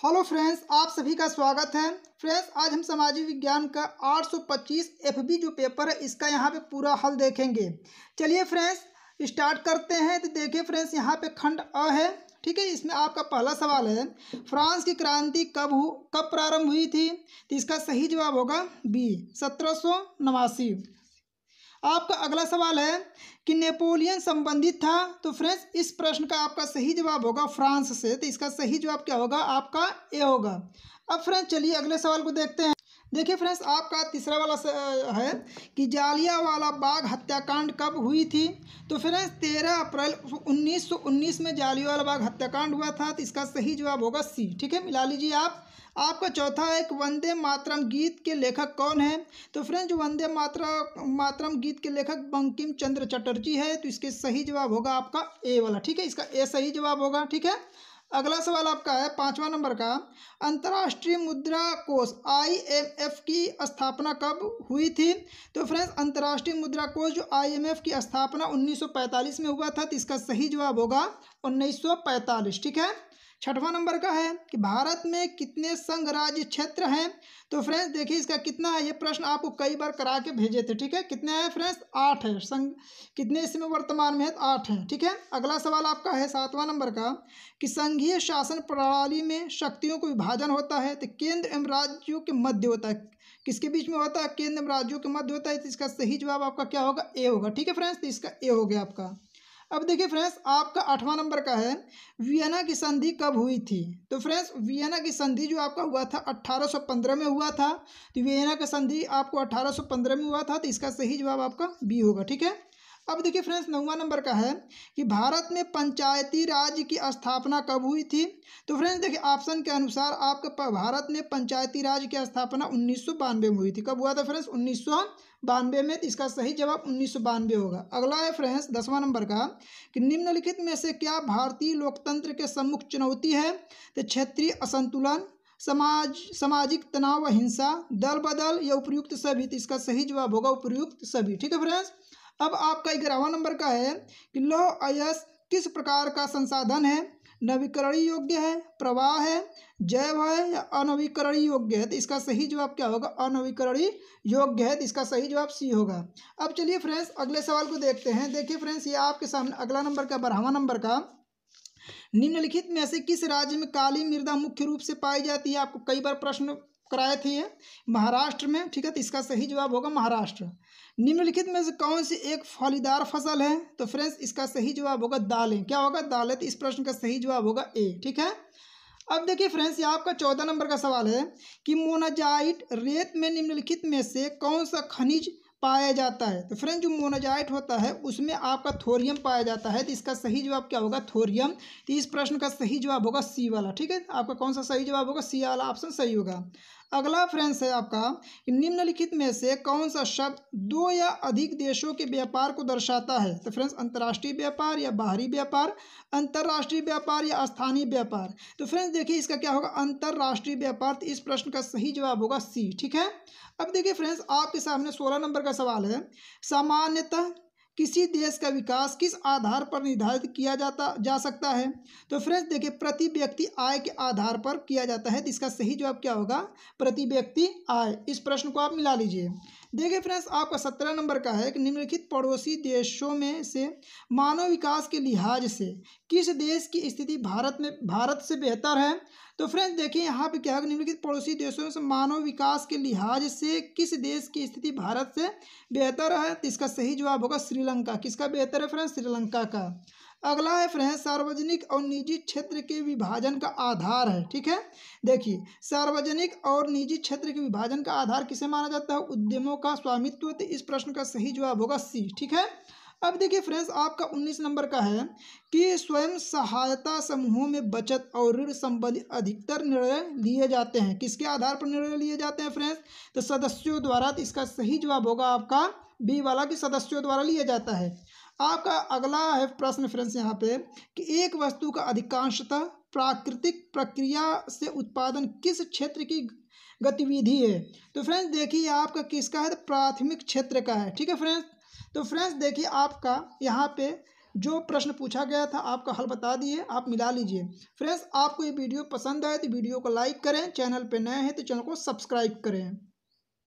Hello friends, आप सभी का स्वागत है। फ्रेंड्स, आज हम सामाजिक विज्ञान का 825 एफबी जो पेपर है, इसका यहाँ पे पूरा हल देखेंगे। चलिए फ्रेंड्स, स्टार्ट करते हैं। तो देखिए फ्रेंड्स, यहाँ पे खंड अ है, ठीक है? इसमें आपका पहला सवाल है, फ्रांस की क्रांति कब हु, कब प्रारंभ हुई थी? तो इसका सही जवाब होगा बी, सत्रह सौ नवासी। आपका अगला सवाल है कि नेपोलियन संबंधित था? तो फ्रेंड्स, इस प्रश्न का आपका सही जवाब होगा फ्रांस से। तो इसका सही जवाब क्या होगा? आपका ए होगा। अब फ्रेंड्स, चलिए अगले सवाल को देखते हैं। देखिए फ्रेंड्स, आपका तीसरा वाला है कि जालिया वाला बाग हत्याकांड कब हुई थी? तो फ्रेंड्स, तेरह अप्रैल 1919 में जालिया वाला बाग हत्याकांड हुआ था तो इसका सही जवाब होगा सी। ठीक है, मिला लीजिए आप। आपका चौथा है एक वंदे मातरम गीत के लेखक कौन है? तो फ्रेंड्स, वंदे मातरा, मातरम गीत के लेखक बंकिम चंद्र चटर्जी है तो इसके सही जवाब होगा आपका ए वाला। ठीक है, इसका ए सही जवाब होगा। ठीक है अगला सवाल आपका है, पाँचवा नंबर का। अंतर्राष्ट्रीय मुद्रा कोष आईएमएफ की स्थापना कब हुई थी? तो फ्रेंड्स, अंतर्राष्ट्रीय मुद्रा कोष जो आईएमएफ की स्थापना 1945 में हुआ था तो इसका सही जवाब होगा 1945 ठीक है? छठवां नंबर का है कि भारत में कितने संघ राज्य क्षेत्र हैं? तो फ्रेंड्स देखिए इसका कितना है, ये प्रश्न आपको कई बार करा के भेजे थे, ठीक है? कितने हैं फ्रेंड्स आठ है। संघ कितने इसमें वर्तमान में है? तो आठ है, ठीक है? अगला सवाल आपका है सातवां नंबर का कि संघीय शासन प्रणाली में शक्तियों को विभाजन होता है तो केंद्र एवं राज्यों के मध्य होता है। किसके बीच में होता है? केंद्र एवं राज्यों के मध्य होता है तो इसका सही जवाब आपका क्या होगा? ए होगा, ठीक है फ्रेंड्स तो इसका ए हो गया आपका। अब देखिए फ्रेंड्स, आपका आठवां नंबर का है, वियना की संधि कब हुई थी? तो फ्रेंड्स, वियना की संधि जो आपका हुआ था 1815 में हुआ था। तो वियना का संधि आपको 1815 में हुआ था तो इसका सही जवाब आपका बी होगा, ठीक है? अब देखिए फ्रेंड्स, नौवा नंबर का है कि भारत में पंचायती राज की स्थापना कब हुई थी? तो फ्रेंड्स, देखिए ऑप्शन के अनुसार आपके भारत में पंचायती राज की स्थापना उन्नीस सौ बानवे में हुई थी। कब हुआ था फ्रेंड्स? उन्नीस बानवे में। इसका सही जवाब उन्नीस सौ बानवे होगा। अगला है फ्रेंड्स, दसवां नंबर का कि निम्नलिखित में से क्या भारतीय लोकतंत्र के सम्मुख चुनौती है? तो क्षेत्रीय असंतुलन, समाज, सामाजिक तनाव व हिंसा दल बदल या उपयुक्त सभी। तो इसका सही जवाब होगा उपयुक्त सभी। ठीक है फ्रेंड्स? अब आपका ग्यारहवा नंबर का है कि लौह अयस किस प्रकार का संसाधन है? नवीकरणीय योग्य है, प्रवाह है, जैव है या अनवीकरणीय योग्य है? तो इसका सही जवाब क्या होगा? अनवीकरणीय योग्य है तो इसका सही जवाब सी होगा। अब चलिए फ्रेंड्स, अगले सवाल को देखते हैं। देखिए फ्रेंड्स, ये आपके सामने अगला नंबर का, बारहवा नंबर का। निम्नलिखित में से किस राज्य में काली मृदा मुख्य रूप से पाई जाती है? आपको कई बार प्रश्न कराए थे महाराष्ट्र में, ठीक है तो इसका सही जवाब होगा महाराष्ट्र। निम्नलिखित में से कौन सी एक फलीदार फ़सल है? तो फ्रेंड्स, इसका सही जवाब होगा दालें। क्या होगा दालें? तो इस प्रश्न का सही जवाब होगा ए, ठीक है? अब देखिए फ्रेंड्स, ये आपका चौदह नंबर का सवाल है कि मोनाजाइट रेत में निम्नलिखित में से कौन सा खनिज पाया जाता है। तो फ्रेंड जो मोनोजाइट होता है, उसमें आपका थोरियम पाया जाता है। तो इसका सही जवाब क्या होगा? थोरियम। तो इस प्रश्न का सही जवाब होगा सी वाला, ठीक है? आपका कौन सा सही जवाब होगा? सी वाला ऑप्शन सही होगा। अगला फ्रेंड्स है आपका निम्नलिखित में से कौन सा शब्द दो या अधिक देशों के व्यापार को दर्शाता है? तो फ्रेंड्स, अंतर्राष्ट्रीय व्यापार या बाहरी व्यापार, अंतर्राष्ट्रीय व्यापार या स्थानीय व्यापार? तो फ्रेंड्स, देखिए इसका क्या होगा? अंतर्राष्ट्रीय व्यापार तो इस प्रश्न का सही जवाब होगा सी, ठीक है? अब देखिए फ्रेंड्स, आपके सामने सोलह नंबर का सवाल है। सामान्यतः किसी देश का विकास किस आधार पर निर्धारित किया जाता, जा सकता है? तो फ्रेंड्स देखिए, प्रति व्यक्ति आय के आधार पर किया जाता है तो इसका सही जवाब क्या होगा? प्रति व्यक्ति आय। इस प्रश्न को आप मिला लीजिए। देखिए फ्रेंड्स आपका सत्रह नंबर का है कि निम्नलिखित पड़ोसी देशों में से मानव विकास के लिहाज से किस देश की स्थिति भारत में, भारत से बेहतर है? तो फ्रेंड्स देखिए, यहाँ पे क्या है? निम्नलिखित पड़ोसी देशों से मानव विकास के लिहाज से किस देश की स्थिति भारत से बेहतर है? तो इसका सही जवाब होगा श्रीलंका। किसका बेहतर है फ्रेंड्स? श्रीलंका का। अगला है फ्रेंड्स, सार्वजनिक और निजी क्षेत्र के विभाजन का आधार है, ठीक है? देखिए, सार्वजनिक और निजी क्षेत्र के विभाजन का आधार किसे माना जाता है? उद्यमों का स्वामित्व तो इस प्रश्न का सही जवाब होगा सी, ठीक है? अब देखिए फ्रेंड्स, आपका उन्नीस नंबर का है कि स्वयं सहायता समूहों में बचत और ऋण संबंधी अधिकतर निर्णय लिए जाते हैं। किसके आधार पर निर्णय लिए जाते हैं फ्रेंड्स? तो सदस्यों द्वारा तो इसका सही जवाब होगा आपका बी वाला कि सदस्यों द्वारा लिया जाता है। आपका अगला है प्रश्न फ्रेंड्स यहाँ पे कि एक वस्तु का अधिकांशतः प्राकृतिक प्रक्रिया से उत्पादन किस क्षेत्र की गतिविधि है? तो फ्रेंड्स देखिए आपका किसका है? प्राथमिक क्षेत्र का है, ठीक है फ्रेंड्स तो फ्रेंड्स देखिए आपका यहाँ पे जो प्रश्न पूछा गया था, आपका हल बता दिए, आप मिला लीजिए। फ्रेंड्स आपको ये वीडियो पसंद आए तो वीडियो को लाइक करें, चैनल पर नए हैं तो चैनल को सब्सक्राइब करें।